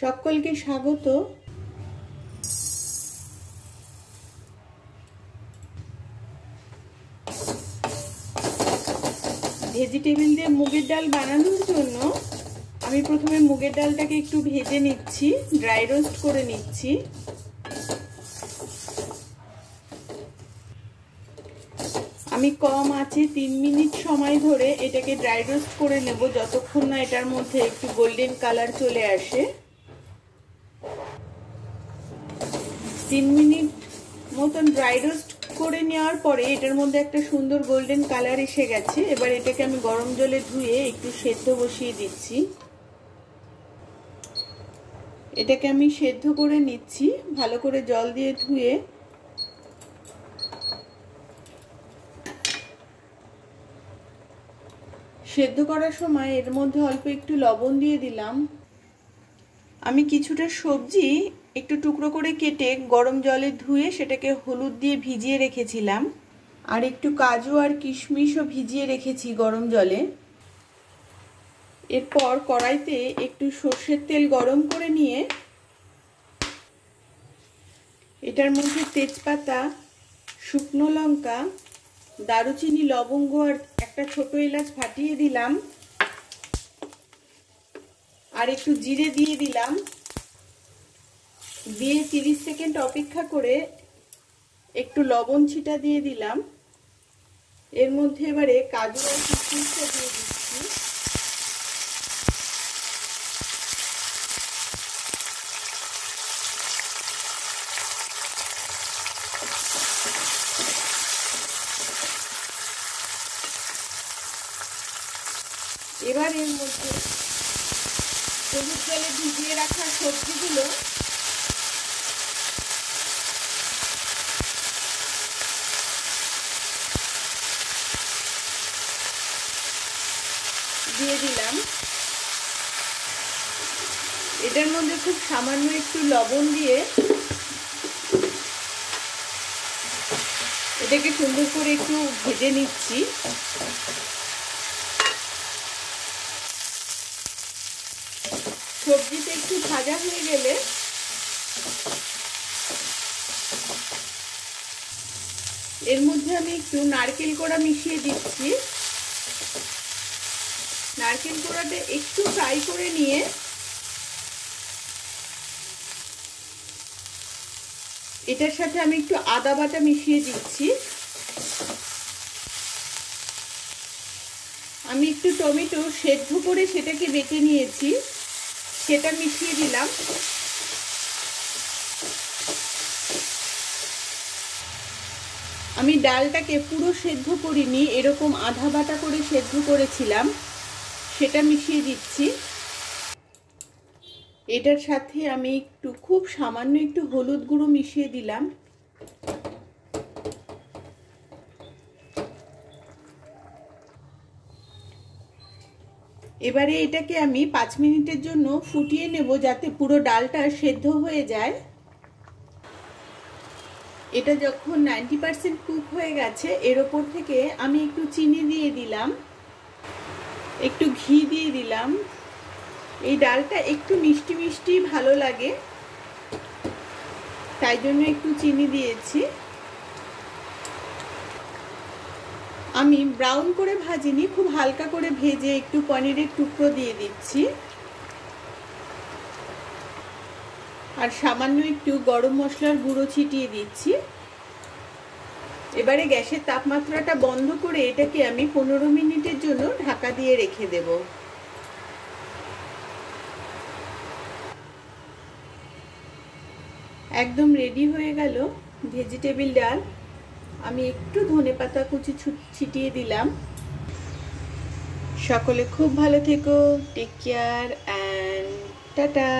সকলকে স্বাগত। ভেজিটেবিল দিয়ে মুগের ডাল বানানোর জন্য আমি প্রথমে মুগের ডালটাকে একটু ভেজে নিচ্ছি, ড্রাই রোস্ট করে নিচ্ছি। আমি কম আছে তিন মিনিট সময় ধরে এটাকে ড্রাই রোস্ট করে নেব, যতক্ষণ না এটার মধ্যে একটু গোল্ডেন কালার চলে আসে। তিন মিনিট মতন ড্রাই রোস্ট করে নেওয়ার পরে এটার মধ্যে একটা সুন্দর গোল্ডেন কালার এসে গেছে। এবার এটাকে আমি গরম জলে ধুয়ে একটু সেদ্ধ বসিয়ে দিচ্ছি। এটাকে আমি সেদ্ধ করে নিচ্ছি, ভালো করে জল দিয়ে ধুয়ে। সেদ্ধ করার সময় এর মধ্যে অল্প একটু লবণ দিয়ে দিলাম। আমি কিছুটা সবজি একটু টুকরো করে কেটে গরম জলে ধুয়ে সেটাকে হলুদ দিয়ে ভিজিয়ে রেখেছিলাম। আর একটু কাজু আর কিশমিশও ভিজিয়ে রেখেছি গরম জলে। এরপর কড়াইতে একটু সর্ষের তেল গরম করে নিয়ে এটার মধ্যে তেজপাতা, শুকনো লঙ্কা, দারুচিনি, লবঙ্গ আর একটা ছোট এলাচ ফাটিয়ে দিলাম। আর একটু জিরে দিয়ে দিলাম। দিয়ে তিরিশ সেকেন্ড অপেক্ষা করে একটু লবণ ছিটা দিয়ে দিলাম। এর মধ্যে এবারে কাজু আর কিশমিশটা দিয়ে দিচ্ছি। এবার এর মধ্যে সবুজ জলে ভিজিয়ে রাখা সবজিগুলো দিয়ে দিলাম। এটার মধ্যে খুব সামান্য একটু লবণ দিয়ে এটাকে সুন্দর করে একটু ভেজে নিচ্ছি। সবজিটা একটু ভাজা হয়ে গেলে এর মধ্যে আমি একটু নারকেল কোড়া মিশিয়ে দিচ্ছি। নারকেল কোড়াটা একটু ফ্রাই করে নিয়ে এটার সাথে আমি একটু আদা বাটা মিশিয়ে দিচ্ছি। আমি একটু টমেটো সেদ্ধ করে সেটাকে বেটে নিয়েছি। সেটা মিশিয়ে দিলাম। আমি ডালটাকে পুরো সেদ্ধ করিনি, এরকম আধা বাটা করে সেদ্ধ করেছিলাম। সেটা মিশিয়ে দিচ্ছি। এটার সাথে আমি একটু, খুব সামান্য একটু হলুদ গুঁড়ো মিশিয়ে দিলাম। এবারে এটাকে আমি পাঁচ মিনিটের জন্য ফুটিয়ে নেব যাতে পুরো ডালটা সেদ্ধ হয়ে যায়। এটা যখন নাইনটি পার্সেন্ট কুক হয়ে গেছে, এর ওপর থেকে আমি একটু চিনি দিয়ে দিলাম। একটু ঘি দিয়ে দিলাম। এই ডালটা একটু মিষ্টি মিষ্টি ভালো লাগে, তাই জন্য একটু চিনি দিয়েছি। আমি ব্রাউন করে ভাজিনি, খুব হালকা করে ভেজে একটু পনিরের টুকরো দিয়ে দিচ্ছি। আর সামান্য একটু গরম মশলার গুঁড়ো ছিটিয়ে দিচ্ছি। এবারে গ্যাসের তাপমাত্রাটা বন্ধ করে এটাকে আমি পনেরো মিনিটের জন্য ঢাকা দিয়ে রেখে দেব। একদম রেডি হয়ে গেল ভেজিটেবিল ডাল। আমি একটু ধনে পাতা কুচি ছিটিয়ে দিলাম। সকলে খুব ভালো থেকো। Take care and tata